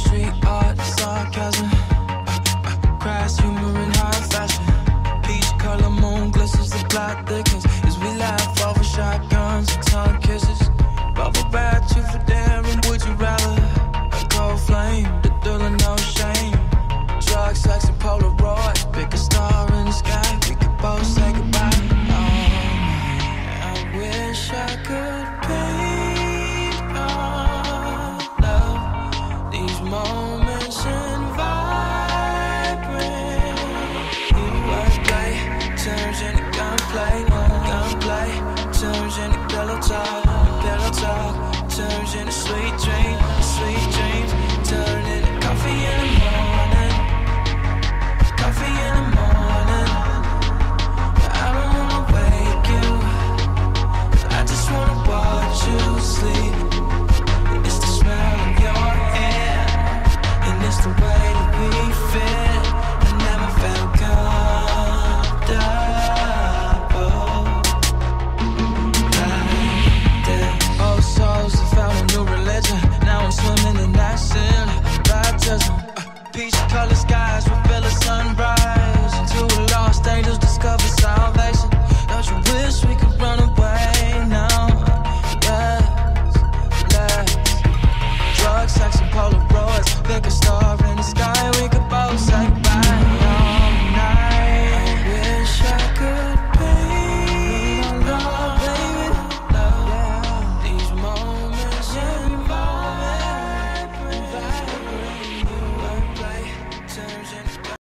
street art, sarcasm, crass humor in high fashion. Peach color moon glistens, the plot thickens as we laugh over shotguns and tongue kisses. moment color skies will feel a sunrise until we lost angels discover salvation. Don't you wish we could run away now? Yes, yes. Drugs, sex, and Polaroids. Think of